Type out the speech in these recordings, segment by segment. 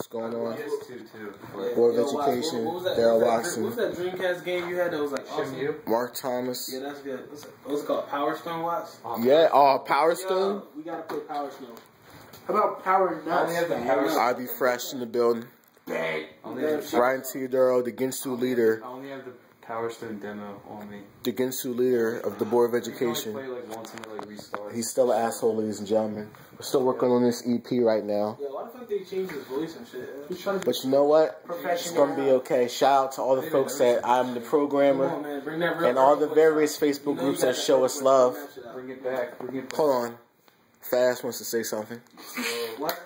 What's going on? PS2 Board of Yo, Education, what- what was that- Darryl what was that- Watson. What was that Dreamcast game you had that was like awesome? Shim? Mark Thomas. Yeah, that's good. What's it, what's it called? Power Stone Watts? Yeah, oh, Power Stone. Yo, we gotta play Power Stone. How about Power I Nuts? have the power. I'd be fresh in the building. Bang. I only have the, Ryan Teodoro, the Ginsu leader, I only have the Power Stone demo on me. the Ginsu leader of the Board of You can only Education. play like once and like. He's still an asshole, ladies and gentlemen. We're still working on this EP right now. Yeah, why the fuck did he change his voice and shit? He's trying to But you know what? It's gonna be okay. Shout out to all the folks that I'm the Come on, Programmer man, bring that and all the various out. You Facebook know groups you that show us love. bring that shit out. Bring it back. Bring it back. Hold on. Fast wants to say something. Uh, what?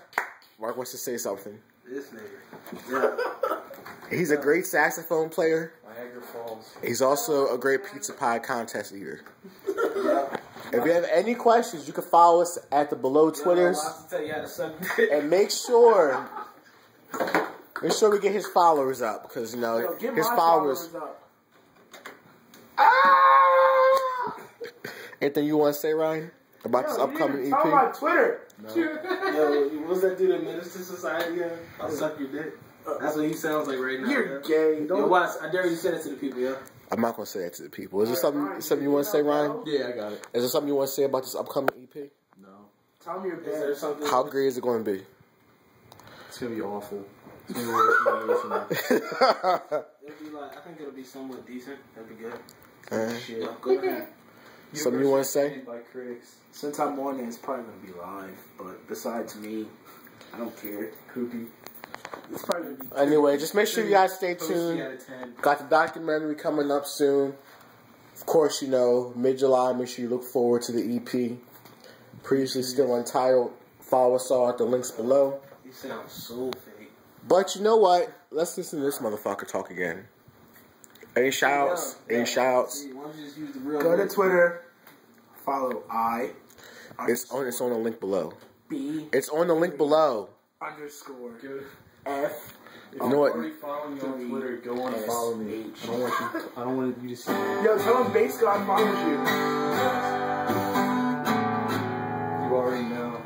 Mark wants to say something. This nigga. Yeah. He's a great saxophone player. Niagara Falls. He's also a great pizza pie contest leader. yeah. If you have any questions, you can follow us at the below Twitters Yo, I have to tell you how to suck dick. and make sure make sure we get his followers up because you know Yo, his my followers. up. Ah! Anything you want to say, Ryan, about this Yo, you upcoming didn't Tell EP? my Twitter. Yo, what's that dude that Minister Society? Yeah? I'll suck your dick. That's what he sounds like right now. You're yeah. gay. Don't watch. I dare you to say that to the people, yeah? I'm not gonna say that to the people. Is there something something you want to say, Ryan? Yeah, I got it. Is there something you want to say about this upcoming EP? No. tell me your Is there something? How great is it going to be? It's gonna be awful. It's gonna be worse than the It'll be like, I think it'll be somewhat decent. That'd be good. Uh, Shit, go ahead. Something you wanna say? By critics. Since I'm on it, it's probably gonna be live. But besides me, I don't care. Poopy. It's probably gonna be. Anyway, just make sure you guys stay tuned. out of 10. Got the documentary coming up soon. Of course, you know, mid July, make sure you look forward to the EP. Previously still untitled. Follow us all at the links below. You sound so fake. But you know what? Let's listen to this motherfucker talk again. Any shouts? Any shouts? See, why don't you just use the real Go to? Twitter. Follow I. It's on. It's on the link below. B It's on the link below. underscore Good. F. If You know what? I'm already following you on Twitter, go on and follow me. S I don't want you. I don't want you to see me. Yo, tell him Base God follows you. You already know.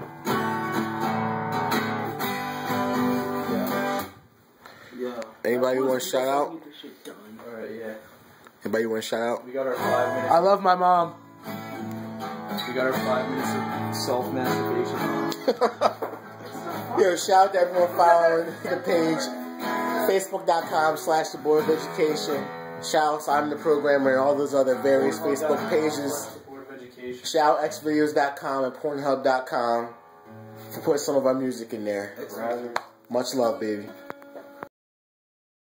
Yeah. Yeah. Anybody want to shout out? Get this shit done. All right, yeah. Anybody want to shout out? We got our five minutes. I love my mom. We got our five minutes of self masturbation. Yo, shout out to everyone following the page. Facebook.com slash the Board of Education. Shout out I'm the Programmer and all those other various Facebook pages. Board of Education. Shout out xvideos.com and pornhub.com for putting some of our music in there. Much love, baby.